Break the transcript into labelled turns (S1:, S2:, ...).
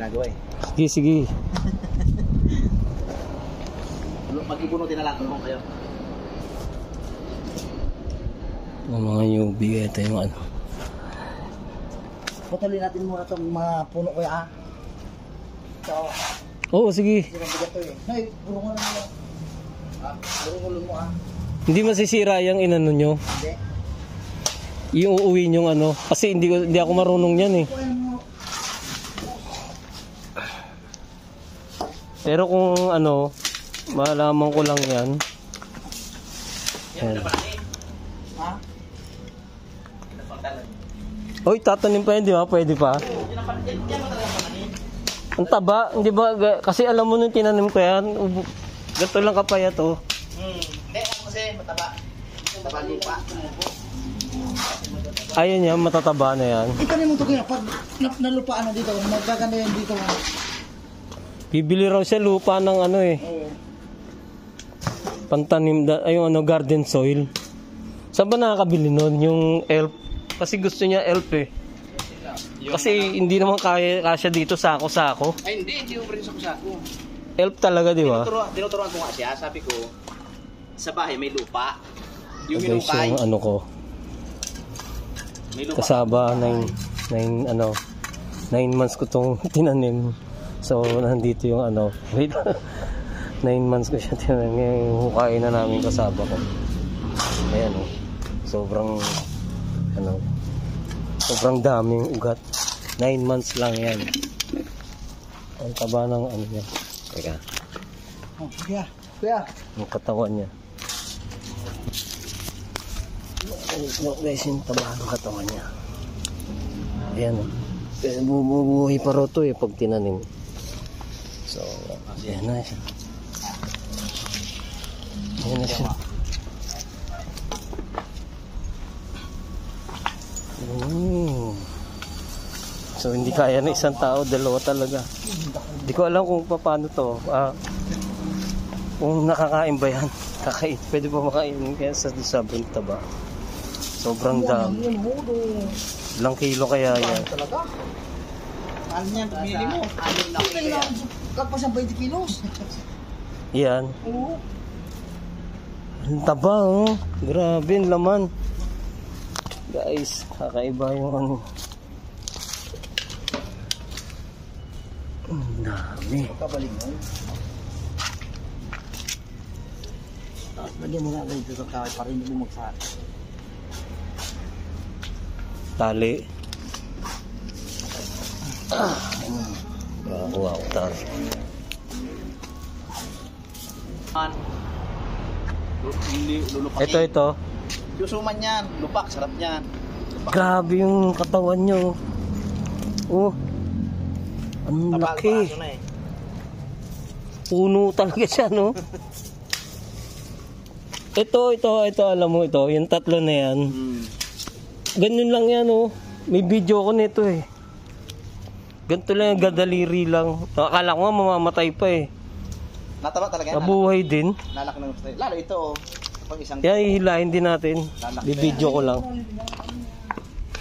S1: ginagawa eh.
S2: Sige, sige.
S1: Mag-ibunutin na lang kung kayo.
S2: Ang mga UV, ito yung ano.
S1: Putulin natin muna itong mga puno ko ah. So,
S2: Oo, sige.
S1: hindi na bigat to eh. Nay, gulungan mo lang. Ah, gulungan mo ah.
S2: Hindi masisira yung inano nyo.
S1: Hindi.
S2: Yung uuwi nyong ano. Kasi hindi, ko, hindi ako marunong yan eh.
S1: Kuya mo.
S2: Pero kung ano, malaman ko lang yan. Yan. Oy, tatanim pa yun, di ba? Pwede pa. Ang taba, hindi ba? Kasi alam mo nung tinanim ko yan, gato lang kapaya to.
S1: Hmm. Hindi, kasi mataba. Mataba lupa.
S2: Ayun niya, matataba na yan.
S1: Ikaw mo ito kaya, pag nalupaan na dito, magkaganda yan dito.
S2: Bibili raw siya lupa ng ano eh, pantanim, da, ay yung ano, garden soil. Saan ba nakakabili nun? Yung elf? Kasi gusto niya elf eh. Kasi hindi naman kaya kasya dito sako-sako.
S1: Ay, hindi, hindi mo rin sa kusako.
S2: Elf talaga, di ba?
S1: Tinuturuan, tinuturuan ko nga siya, sabi ko, sa bahay may lupa. Yung hinukay,
S2: yung ano ko,
S1: may lupa.
S2: kasaba, nine, nine, ano, nine months ko tong tinanim. So, nandito yung ano, wait, nine months ko siya tinanim. Ngayon, hukain na namin kasaba ko. Ayan, oh. sobrang, ano, sobrang daming ugat. Nine months lang yan. Ang taba ng ano niya. Teka,
S1: Oh, kuya, kuya.
S2: yung katawan niya. Look guys, yung taba ng katawan niya. Ayan o. Bumubuhay pa rin ito eh pag tinanim. So, ayan na siya. Ayan na siya. So, hindi kaya na isang tao, dalawa talaga. Hindi ko alam kung paano to. Ah, kung nakakain ba yan? Kakain. Pwede ba makainin kaya sa sobrang taba? Sobrang dami.
S1: Yan.
S2: Ilang kilo kaya yan?
S1: Talaga? Ano yan, pinili mo? Anim na Kapag sa 20 kilos.
S2: Yan.
S1: Oo.
S2: Ang taba oh. Grabe ang laman. Guys, kakaiba yung ano. Ang dami.
S1: Kabaling mo. Tapos lagyan mo nga kayo dito sa para hindi mo magsara.
S2: Tali. Ah. Nakakuha ko.
S1: Lulupakin.
S2: Ito, ito.
S1: Yusuman yan. Lupak, sarap yan.
S2: Grabe yung katawan nyo. Oh. Ang laki.
S1: na eh.
S2: Puno talaga siya, no? ito, ito, ito, alam mo ito, yung tatlo na yan.
S1: Hmm.
S2: Ganyan lang yan, oh. May video ko nito eh. Ganito lang, gadaliri lang. Akala ko nga mamamatay pa eh.
S1: Nataba talaga yan.
S2: Nabuhay din.
S1: Lalaki ng gusto. Lalo ito oh. Pag isang
S2: Kaya hihilahin din natin. Bibidyo ko lang.